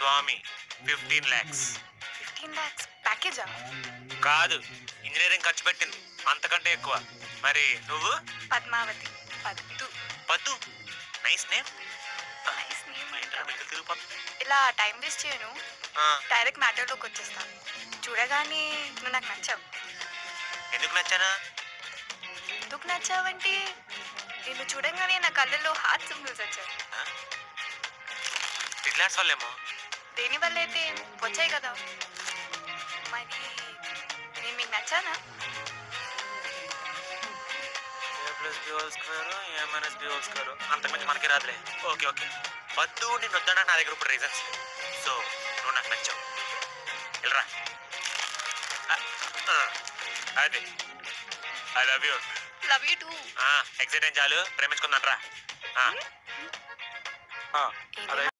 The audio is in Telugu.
స్వామి ఫిఫ్టీన్ ల్యాక్స్ ఫిఫ్టీన్ ల్యాక్స్ ప్యాకేజా? కాదు ఇంజనీరింగ్ ఖర్చు పెట్టింది. అంతకంటే ఎక్కువ. మరి నువ్వు? Padmavathi. Paddu. Paddu. Nice name nice name ఇలా టైం వేస్ట్ చేయను. డైరెక్ట్ మ్యాటర్లోకి వచ్చేస్తాను చూడగానే నువ్వు నాకు నచ్చావు. ఎందుకు నచ్చానా? ఎందుకు నచ్చావంటే? నిన్ను చూడగానే నా కళ్ళల్లో హార్ట్ సింబల్స్ వచ్చాయి. రిలాక్స్ వల్లేమో. దేనివల్ల అయితే వచ్చాయి కదా? మరి నేను మీకు నచ్చానా? A plus B whole square A minus B whole square అంతకుమించి మనకి రాదులే. Okay okay. వద్దు నేను వద్దన్నా నా దగ్గర ఇప్పుడు రీజన్స్ సో నువ్వు నాకు నచ్చావు. వెళ్ళరా. అదే I love you love you too ఏం చాలు? ప్రేమించుకుందంట్రా ఏదేమైనా